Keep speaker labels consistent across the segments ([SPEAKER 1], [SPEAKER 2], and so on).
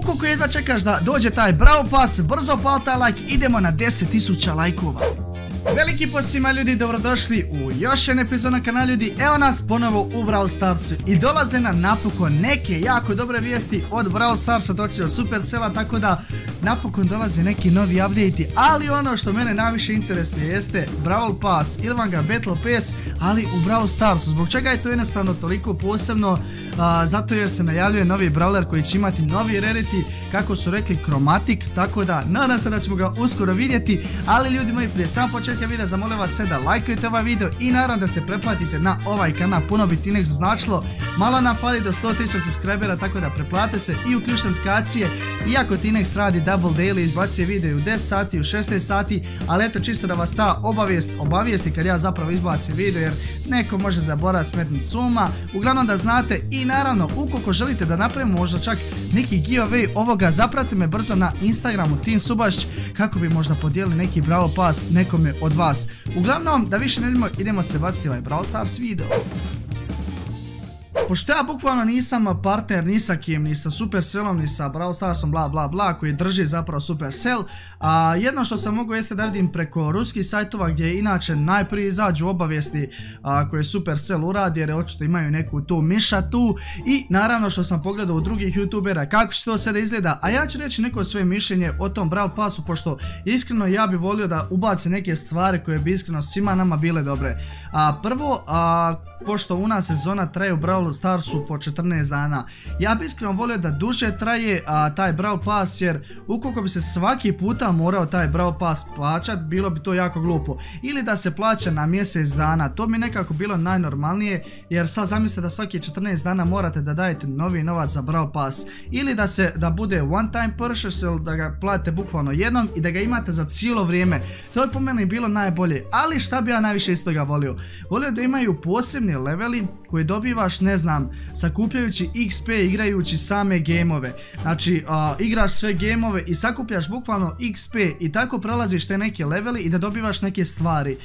[SPEAKER 1] Ukoliko jedva čekaš da dođe taj Brawl Pass, brzo pal taj like, idemo na 10.000 lajkova. Veliki posima ljudi, dobrodošli u još jedan epizod na kanal ljudi, evo nas ponovo u Brawl Starsu i dolaze nam napokon neke jako dobre vijesti od Brawl Starsa doći do Supercella, tako da napokon dolaze neki novi update ali ono što mene najviše interesuje jeste Brawl Pass ili vam ga Battle Pass, ali u Brawl Starsu, zbog čega je to jednostavno toliko posebno, zato jer se najavljuje novi Brawler koji će imati novi rarity, kako su rekli Chromatic, tako da nadam se da ćemo ga uskoro vidjeti, ali ljudi moji prije sam početka početka videa zamolim vas sve da lajkujete ovaj video i naravno da se preplatite na ovaj kanal, puno bi ti nek značilo. Malo nam fali do 100.000 subscribera tako da preplatite se i uključite notifikacije. Iako Tinex radi double daily, izbacuje video u 10 sati, u 16 sati, ali eto čisto da vas ta obavijest obavijesti kad ja zapravo izbacim video jer neko može zaboraviti smetniti suma. Uglavnom da znate i naravno ukoliko želite da napravimo možda čak neki giveaway ovoga, zapratite me brzo na Instagramu Team Subašć kako bi možda podijelili neki bravo pas nekome od vas. Uglavnom, da više ne idemo, idemo se baciti ovaj Brawl Stars video. Pošto ja bukvalno nisam partner ni sa kim, ni sa Supercellom, ni sa Brawl Starsom, bla bla bla, koji drži zapravo Supercell, a jedno što sam mogu jeste da vidim preko ruskih sajtova gdje inače najprije izađu obavijesti a, koje Supercell uradi jer očito imaju neku tu miša tu i naravno što sam pogledao u drugih youtubera kako će to sve da izgleda, a ja ću reći neko svoje mišljenje o tom Brawl Passu pošto iskreno ja bi volio da ubaci neke stvari koje bi iskreno svima nama bile dobre. A prvo, pošto u nas sezona traje u Brawl Starsu po 14 dana. Ja bih iskreno volio da duže traje taj Brawl Pass jer ukoliko bi se svaki puta morao taj Brawl Pass plaćat, bilo bi to jako glupo. Ili da se plaća na mjesec dana, to bi nekako bilo najnormalnije jer sad zamislite da svaki 14 dana morate da dajete novi novac za Brawl Pass. Ili da se da bude one time purchase ili da ga platite bukvalno jednom i da ga imate za cijelo vrijeme. To je po meni bilo najbolje, ali šta bi ja najviše iz toga volio? Volio da imaju posebni leveli koje dobivaš, ne znam, sakupljajući XP igrajući same gameove. Znači, igraš sve gameove i sakupljaš bukvalno XP i tako prelaziš te neke leveli i da dobivaš neke stvari.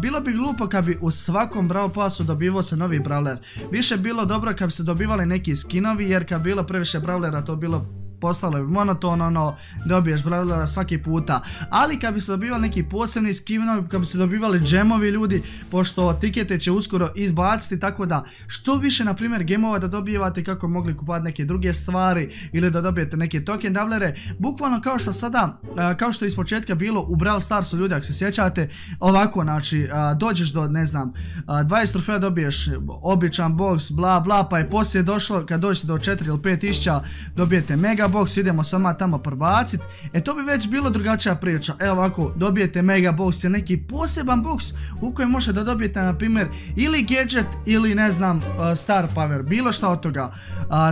[SPEAKER 1] Bilo bi glupo kad bi u svakom Brawl Passu dobivao se novi Brawler. Više bilo dobro kad bi se dobivali neki skinovi jer kad bilo previše Brawlera to bilo postalo je monotono, ono, dobiješ bravila svaki puta. Ali kad bi se dobivali neki posebni skinovi, kad bi se dobivali džemovi ljudi, pošto tikete će uskoro izbaciti, tako da što više, na primjer, gemova da dobivate kako mogli kupati neke druge stvari ili da dobijete neke token davlere, bukvalno kao što sada, kao što je iz početka bilo u Brawl Starsu ljudi, ako se sjećate, ovako, znači, dođeš do, ne znam, 20 trofeja dobiješ običan box, bla bla, pa je poslije došlo, kad dođete do 4 ili 5 tisuća, dobijete mega box, idemo sama tamo prbacit. E to bi već bilo drugačija priča. Evo ovako, dobijete mega box ili neki poseban box u kojem možete da dobijete na primjer ili gadget ili ne znam uh, star power, bilo šta od toga.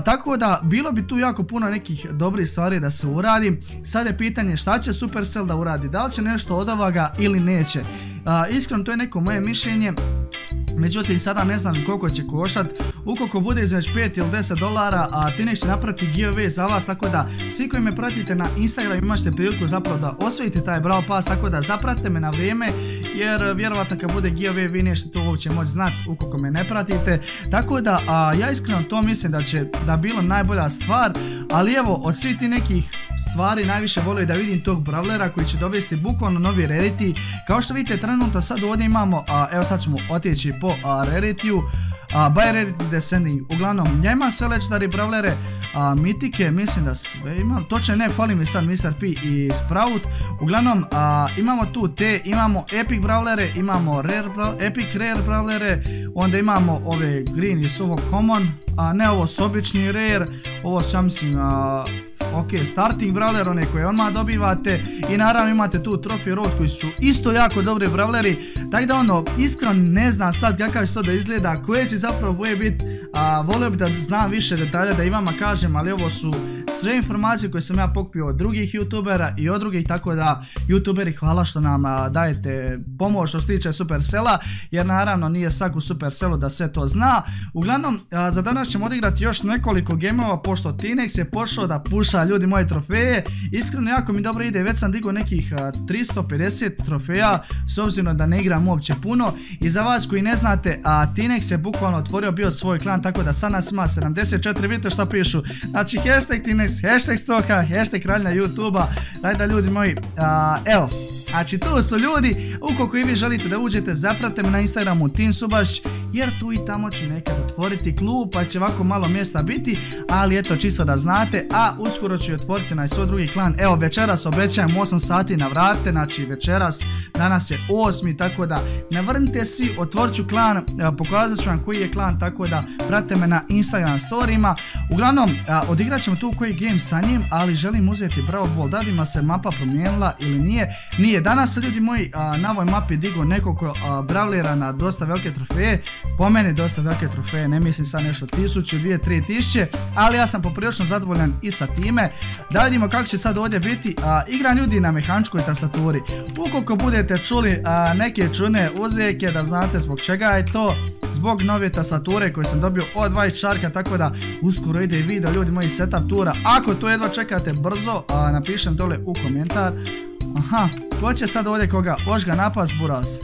[SPEAKER 1] tako da bilo bi tu jako puno nekih dobrih stvari da se uradi. Sad je pitanje šta će Supercell da uradi, da li će nešto od ovoga ili neće. iskreno to je neko moje mišljenje. Međutim, sada ne znam koliko će košat. Ukoliko bude izveć 5 ili 10 dolara, a ti će napraviti giveaway za vas, tako da svi koji me pratite na Instagram imate priliku zapravo da osvojite taj Brawl Pass, tako da zapratite me na vrijeme, jer vjerovatno kad bude giveaway vi nećete to uopće moći znat ukoliko me ne pratite. Tako da, ja iskreno to mislim da će da bilo najbolja stvar, ali evo, od svih ti nekih stvari najviše volio da vidim tog brawlera koji će dovesti bukvalno novi rarity. Kao što vidite trenutno sad ovdje imamo, evo sad ćemo otići po rarityu, a, by rarity descending. Uglavnom, imam sve legendary brawlere, a, mitike, mislim da sve imam. Točno ne, fali mi sad Mr. P i Sprout. Uglavnom, imamo tu te, imamo epic brawlere, imamo rare, epic rare brawlere, onda imamo ove green i suvo common, a ne ovo su obični rare, ovo su mislim ok, starting brawler, one koje odmah dobivate i naravno imate tu trophy road koji su isto jako dobri brawleri, tako da ono, iskreno ne znam sad kakav će to da izgleda, koje će zapravo boje biti, volio bi da znam više detalja da i vama kažem, ali ovo su sve informacije koje sam ja pokupio od drugih youtubera i od drugih, tako da youtuberi hvala što nam dajete pomoć što se tiče Supercella, jer naravno nije sak u Supercellu da sve to zna. Uglavnom, za danas ćemo odigrati još nekoliko gemova, pošto Tinex je pošao da puša ljudi moje trofeje. Iskreno jako mi dobro ide, već sam digao nekih 350 trofeja, s obzirom da ne igram uopće puno. I za vas koji ne znate, a Tinex je bukvalno otvorio bio svoj klan, tako da sad nas ima 74, vidite šta pišu. Znači hashtag Tinex, hashtag Stoka, hashtag kralja YouTube-a, daj da ljudi moji, evo, Znači tu su ljudi, ukoliko i vi želite da uđete, zaprate me na Instagramu Tinsubaš, jer tu i tamo ću nekad otvoriti klub, pa će ovako malo mjesta biti, ali eto čisto da znate, a uskoro ću otvoriti na svoj drugi klan. Evo večeras obećajem 8 sati na vrate, znači večeras, danas je 8, tako da ne vrnite svi, otvorit ću klan, pokazat ću vam koji je klan, tako da pratite me na Instagram storyima. Uglavnom, odigrat ćemo tu koji game sa njim, ali želim uzeti Bravo Ball, da li se mapa promijenila ili nije, nije Danas se ljudi moji na ovoj mapi digo nekoliko bravlera na dosta velike trofeje. Po meni dosta velike trofeje, ne mislim sad nešto tisuću, dvije, tri tisuće. Ali ja sam poprilično zadovoljan i sa time. Da vidimo kako će sad ovdje biti. Igram ljudi na mehaničkoj tastaturi. Ukoliko budete čuli neke čune uzijeke da znate zbog čega je to. Zbog nove tastature koje sam dobio od White Sharka, tako da uskoro ide i video ljudi moji setup tura. Ako to jedva čekate brzo, napišem dole u komentar. Aha, ko će sad ovdje koga? Hoš ga napast buras.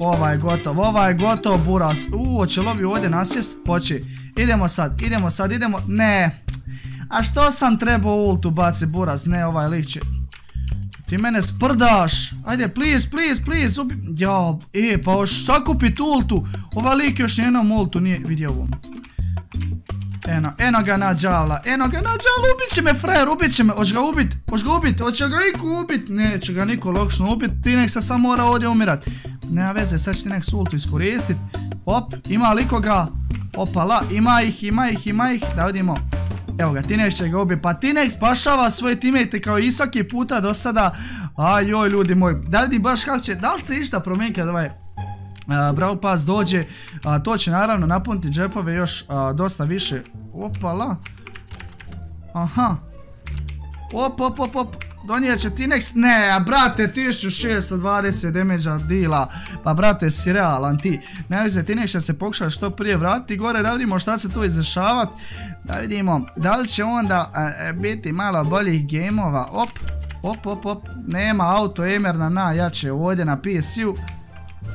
[SPEAKER 1] Ovaj je gotov, ovaj je gotov buras. Uuu, hoće li ovi ovdje nasjest? Hoće. Idemo sad, idemo sad, idemo. Ne. A što sam trebao ultu baci buras? Ne, ovaj lik će... Ti mene sprdaš. Ajde, please, please, please. Ubi... E, pa još sakupit ultu. Ovaj lik još nijednom ultu nije vidio ovom. Eno, eno ga na džavla, eno ga na džavla, ubit će me frajer, ubit će me, hoće ga ubit, hoće ga ubit, hoće ga iko ubit, neće ga niko logično ubit, ti nek se sam mora ovdje umirat. Nema veze, sad će ti nek sultu iskoristit, op, ima li koga, opala, ima ih, ima ih, ima ih, da vidimo. Evo ga, Tinex će ga ubiti, pa Tinex spašava svoje teammate kao i svaki puta do sada. Ajoj ljudi moji, da vidim baš kako će, da li se išta promijeniti kad ovaj Brawl Pass dođe, to će naravno napuniti džepove još dosta više. Opala. Aha. Op, op, op, op. Donijet će Tinex, ne, a brate, 1620 damage dila, pa brate, si realan ti. Ne vize, Tinex će se pokušati što prije vratiti gore, da vidimo šta će tu izrašavat. Da vidimo, da li će onda biti malo boljih gameova, op, op, op, op, nema auto aimer na najjače ovdje na PSU.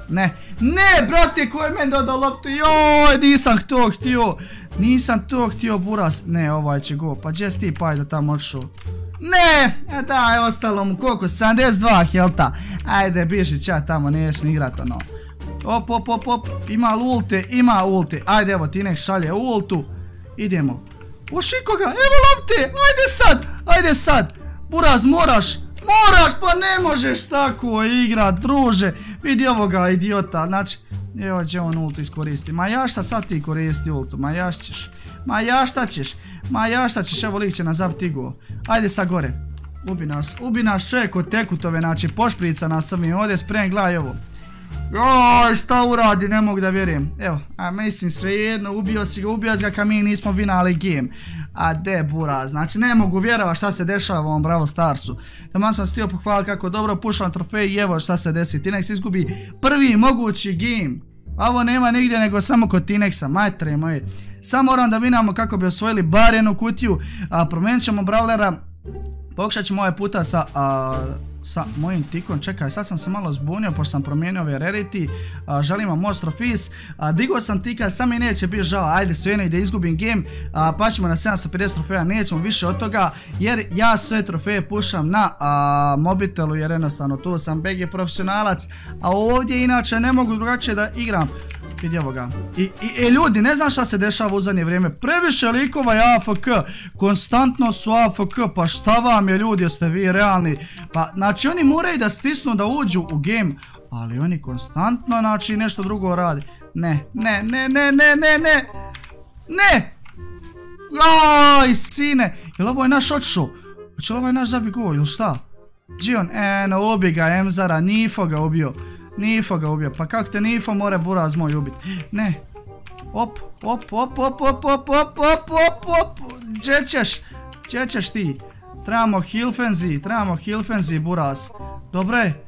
[SPEAKER 1] Ne, ne, brate, ko je meni dodao loptu, joj, nisam to htio, nisam to htio, buras, ne, ovaj će go, pa gdje si ti pa da tamo odšao? Ne, da, je ostalo mu koliko, 72 helta, ajde, biši ča tamo, neš ni igrat ono. Op, op, op, op, ima ulte, ima ulte, ajde, evo, ti nek šalje ultu, idemo. Ošiko ga, evo lopte, ajde sad, ajde sad, buraz, moraš, Moraš, pa ne možeš tako igrat, druže. Vidi ovoga idiota, znači... Evo će on ultu iskoristi. Ma ja šta sad ti koristi ultu, ma ja ćeš. Ma ja šta ćeš, ma ja šta ćeš, evo lik će nas zabiti go. Ajde sad gore. Ubi nas, ubi nas čovjek od tekutove, znači pošprica nas ovim, ovdje sprem, gledaj ovo. Šta uradi, ne mogu da vjerujem. Evo, a mislim svejedno, ubio si ga, ubio si ga kad mi nismo vinali game. A de bura, znači ne mogu vjerovat šta se dešava u ovom Bravo Starsu. Tamo sam stio pohvaliti kako dobro pušam trofej i evo šta se desi. Tinex izgubi prvi mogući game. Ovo nema nigdje nego samo kod Tinexa, majtre moje. Samo moram da vinamo kako bi osvojili bar jednu kutiju. A promijenit ćemo Brawlera. Pokušat ćemo ovaj puta sa sa mojim tikom, čekaj, sad sam se malo zbunio pošto sam promijenio ove rarity, želim vam Monster Fizz, digao sam tika, sam mi neće biti žao, ajde sve jedno i da izgubim game, pa ćemo na 750 trofeja, nećemo više od toga, jer ja sve trofeje pušam na mobitelu, jer jednostavno tu sam BG profesionalac, a ovdje inače ne mogu drugačije da igram, vidi evo ga. I, i, ljudi, ne znam šta se dešava u zadnje vrijeme. Previše likova je AFK. Konstantno su AFK. Pa šta vam je ljudi, jeste vi realni? Pa, znači oni moraju da stisnu da uđu u game. Ali oni konstantno, znači, nešto drugo radi. Ne, ne, ne, ne, ne, ne, ne. Ne! Aj, sine. Jel ovo je naš odšao? Hoće li ovaj naš zabi go, ili šta? Gion, eno, ubi ga Emzara, Nifo ga ubio. Nifo ga ubio. Pa kako te Nifo more buraz moj ubit? Ne. Op, op, op, op, op, op, op, op, op, op. Gdje ćeš? Ti? Trebamo Hilfenzi, trebamo Hilfenzi buraz. Dobro je.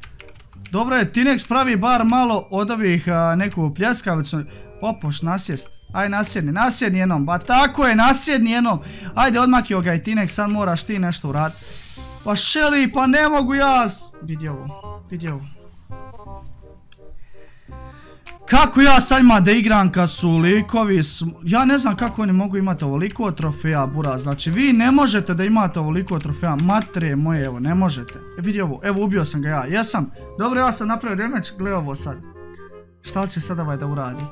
[SPEAKER 1] Dobro je, Tinex pravi bar malo od ovih neku pljeskavicu. Opoš nasjest. Aj nasjedni, nasjedni jednom, ba tako je, nasjedni jednom. Ajde odmakio ga i Tinek, sad moraš ti nešto uraditi. Pa Shelly, pa ne mogu ja... Vidi ovo, vidi ovo. Kako ja sad imam da igram kad su likovi, ja ne znam kako oni mogu imati ovoliko trofeja bura, znači vi ne možete da imate ovoliko trofeja, matre moje evo, ne možete. E vidi ovo, evo ubio sam ga ja, jesam, dobro ja sam napravio damage, gle ovo sad. Šta će sad ovaj da uradi?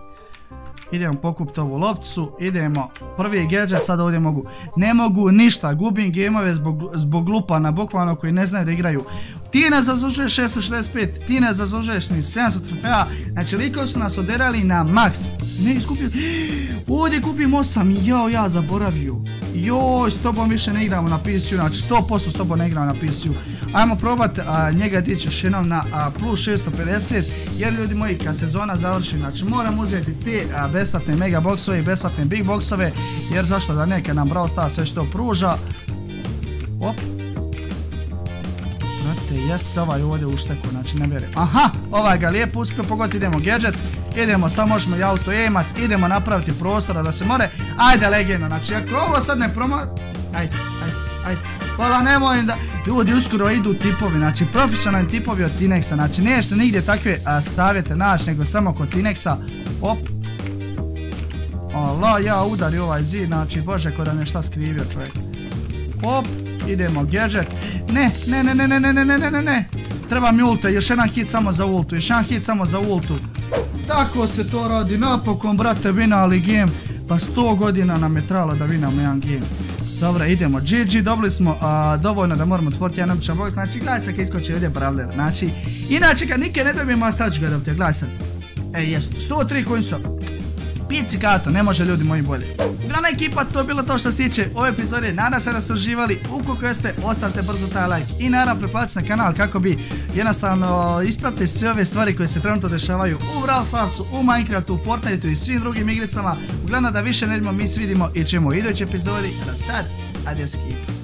[SPEAKER 1] Idemo pokupiti ovu lopcu, idemo, prvi gadget, sad ovdje mogu, ne mogu ništa, gubim gameove zbog, zbog lupana, bukvalno koji ne znaju da igraju. Ti ne zaslužuješ 665, ti ne zaslužuješ ni 700 trofeja, znači likovi su nas oderali na max. Ne izgubio, ovdje kupim 8, jao ja zaboravio. Joj, s tobom više ne igramo na PC-u, znači 100% s tobom ne igramo na PC-u. Ajmo probat njega dići još jednom na plus 650, jer ljudi moji kad sezona završi, znači moram uzeti te besplatne mega boxove i besplatne big boxove, jer zašto da neka nam Brawl Stars sve što pruža. Op. Brate, jes ovaj ovdje ušteku, znači ne vjerujem. Aha, ovaj ga lijepo uspio pogoditi, idemo gadget. Idemo, samo možemo i auto emat, idemo napraviti prostora da se more. Ajde legenda, znači ako ovo sad ne promo... Ajde, ajde, ajde. Hvala, nemoj da... Ljudi, uskoro idu tipovi, znači profesionalni tipovi od Tinexa, znači nešto nigdje takve savjete naći, nego samo kod Tinexa. Op. Allah, ja udari ovaj zid, znači bože ko da me šta skrivio čovjek. Op, idemo gadget. Ne, ne, ne, ne, ne, ne, ne, ne, ne, ne. Treba mi ulte, još jedan hit samo za ultu, još jedan hit samo za ultu. Tako se to radi, napokon brate vinali game. Pa 100 godina nam je trebalo da vinamo jedan game. Dobro, idemo. GG, dobili smo dovoljno da moramo otvoriti jedan običan box. Znači, gledaj se kad iskoči ovdje bravler. Znači, inače kad nikad ne dobijemo, sad ću gledati, gledaj sad. Ej, jesu, 103 koji kato, ne može ljudi moji bolje. Grana ekipa, to je bilo to što se tiče ove epizode. Nadam se da ste uživali. Ukoliko jeste, ostavite brzo taj like. I naravno preplatite na kanal kako bi jednostavno ispratili sve ove stvari koje se trenutno dešavaju u Brawl Starsu, u Minecraftu, u Fortniteu i svim drugim igricama. Uglavnom da više ne mi svidimo i ćemo u idućoj epizodi. Ratad, adios ekipa.